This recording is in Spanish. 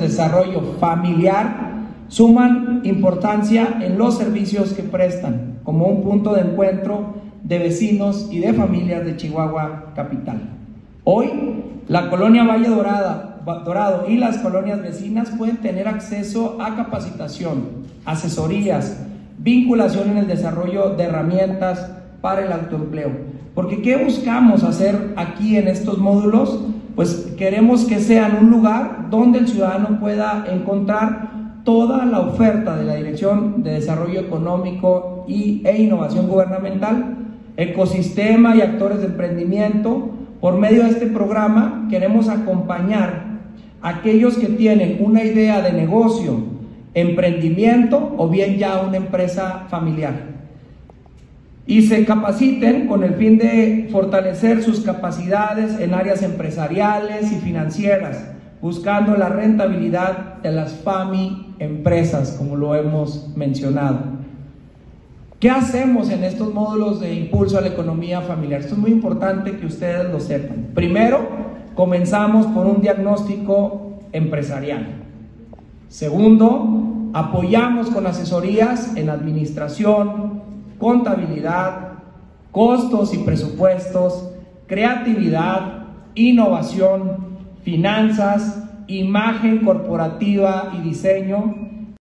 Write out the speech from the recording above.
desarrollo familiar suman importancia en los servicios que prestan como un punto de encuentro de vecinos y de familias de Chihuahua capital. Hoy, la colonia Valle Dorada, Dorado y las colonias vecinas pueden tener acceso a capacitación, asesorías, vinculación en el desarrollo de herramientas para el autoempleo. Porque ¿qué buscamos hacer aquí en estos módulos? Pues queremos que sean un lugar donde el ciudadano pueda encontrar toda la oferta de la Dirección de Desarrollo Económico y, e Innovación Gubernamental, ecosistema y actores de emprendimiento. Por medio de este programa queremos acompañar a aquellos que tienen una idea de negocio, emprendimiento o bien ya una empresa familiar y se capaciten con el fin de fortalecer sus capacidades en áreas empresariales y financieras, buscando la rentabilidad de las FAMI empresas, como lo hemos mencionado. ¿Qué hacemos en estos módulos de impulso a la economía familiar? Esto es muy importante que ustedes lo sepan. Primero, comenzamos por un diagnóstico empresarial. Segundo, apoyamos con asesorías en administración, contabilidad, costos y presupuestos, creatividad, innovación, finanzas, imagen corporativa y diseño,